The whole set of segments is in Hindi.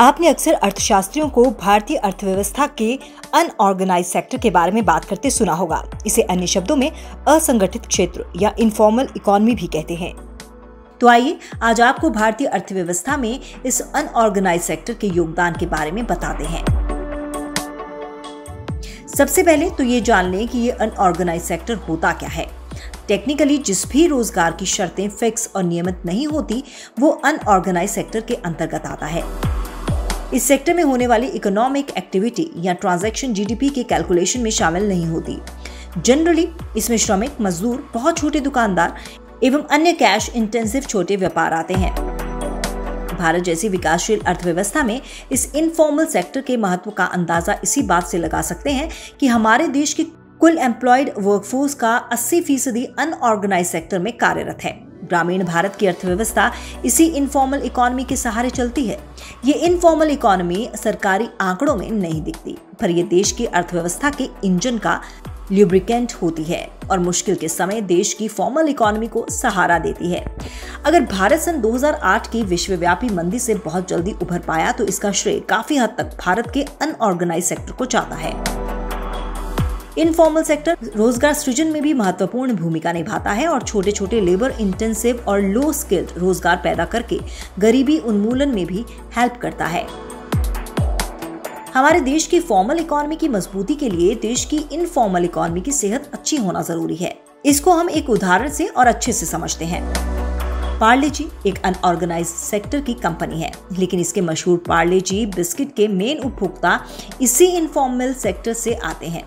आपने अक्सर अर्थशास्त्रियों को भारतीय अर्थव्यवस्था के अनऑर्गेनाइज सेक्टर के बारे में बात करते सुना होगा। इसे अन्य शब्दों में असंगठित क्षेत्र या इनफॉर्मल इकोनॉमी भी कहते हैं। तो आइए आज आपको भारतीय अर्थव्यवस्था में इस अनऑर्गेनाइज सेक्टर के योगदान के बारे में बताते हैं। सबसे पहले तो ये जान लें कि ये अनऑर्गेनाइज सेक्टर होता क्या है। टेक्निकली जिस भी रोज़गार की शर्तें फिक्स और नियमित नहीं होती, वो अनऑर्गेनाइज सेक्टर के अंतर्गत आता है। इस सेक्टर में होने वाली इकोनॉमिक एक्टिविटी या ट्रांजैक्शन जीडीपी के कैलकुलेशन में शामिल नहीं होती। जनरली इसमें श्रमिक, मजदूर, बहुत छोटे दुकानदार एवं अन्य कैश इंटेंसिव छोटे व्यापार आते हैं। भारत जैसी विकासशील अर्थव्यवस्था में इस इनफॉर्मल सेक्टर के महत्व का अंदाज़ा इसी बात से लगा सकते हैं कि हमारे देश की कुल एम्प्लॉयड वर्कफोर्स का 80 फ़ीसदी अनऑर्गेनाइज सेक्टर में कार्यरत है। ग्रामीण भारत की अर्थव्यवस्था इसी इनफॉर्मल इकोनॉमी के सहारे चलती है। ये इनफॉर्मल इकोनॉमी सरकारी आंकड़ों में नहीं दिखती, पर यह देश की अर्थव्यवस्था के इंजन का ल्यूब्रिकेंट होती है और मुश्किल के समय देश की फॉर्मल इकोनॉमी को सहारा देती है। अगर भारत सन 2008 की विश्वव्यापी मंदी से बहुत जल्दी उभर पाया तो इसका श्रेय काफ़ी हद तक भारत के अनऑर्गेनाइज सेक्टर को जाता है। इनफॉर्मल सेक्टर रोज़गार सृजन में भी महत्वपूर्ण भूमिका निभाता है और छोटे छोटे लेबर इंटेंसिव और लो स्किल्ड रोज़गार पैदा करके गरीबी उन्मूलन में भी हेल्प करता है। हमारे देश की फॉर्मल इकोनॉमी की मजबूती के लिए देश की इनफॉर्मल इकोनॉमी की सेहत अच्छी होना ज़रूरी है। इसको हम एक उदाहरण से और अच्छे से समझते हैं। पार्ले जी एक अनऑर्गेनाइज सेक्टर की कंपनी है। लेकिन इसके मशहूर पार्ले जी बिस्किट के मेन उपभोक्ता इसी इनफॉर्मल सेक्टर से आते हैं।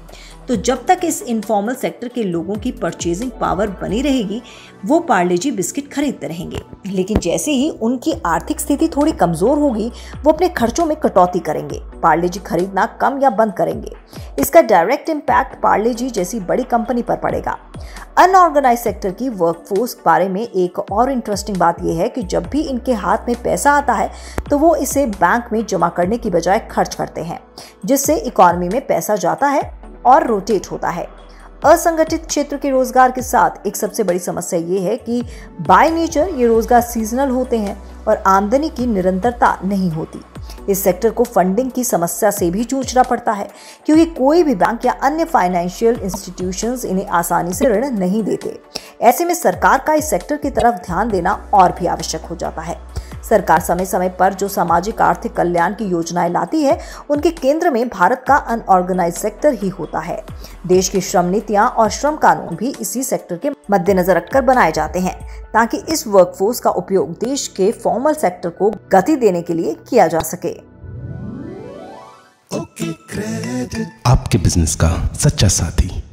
तो जब तक इस इनफॉर्मल सेक्टर के लोगों की परचेजिंग पावर बनी रहेगी, वो पार्ले जी बिस्किट खरीदते रहेंगे। लेकिन जैसे ही उनकी आर्थिक स्थिति थोड़ी कमज़ोर होगी, वो अपने खर्चों में कटौती करेंगे। पार्ले जी खरीदना कम या बंद करेंगे। इसका डायरेक्ट इम्पैक्ट पार्ले जी जैसी बड़ी कंपनी पर पड़ेगा। अनऑर्गेनाइज सेक्टर की वर्कफोर्स बारे में एक और इंटरेस्टिंग बात यह है कि जब भी इनके हाथ में पैसा आता है तो वो इसे बैंक में जमा करने की बजाय खर्च करते हैं, जिससे इकोनॉमी में पैसा जाता है और रोटेट होता है। असंगठित क्षेत्र के रोज़गार के साथ एक सबसे बड़ी समस्या ये है कि बाय नेचर ये रोज़गार सीजनल होते हैं और आमदनी की निरंतरता नहीं होती। इस सेक्टर को फंडिंग की समस्या से भी जूझना पड़ता है, क्योंकि कोई भी बैंक या अन्य फाइनेंशियल इंस्टीट्यूशंस इन्हें आसानी से ऋण नहीं देते। ऐसे में सरकार का इस सेक्टर की तरफ़ ध्यान देना और भी आवश्यक हो जाता है। सरकार समय समय पर जो सामाजिक, आर्थिक कल्याण की योजनाएँ लाती है, उनके केंद्र में भारत का अनऑर्गेनाइज सेक्टर ही होता है। देश की श्रम नीतियाँ और श्रम कानून भी इसी सेक्टर के मद्देनजर रखकर बनाए जाते हैं, ताकि इस वर्कफोर्स का उपयोग देश के फॉर्मल सेक्टर को गति देने के लिए किया जा सके। आपके बिज़नेस का सच्चा साथी।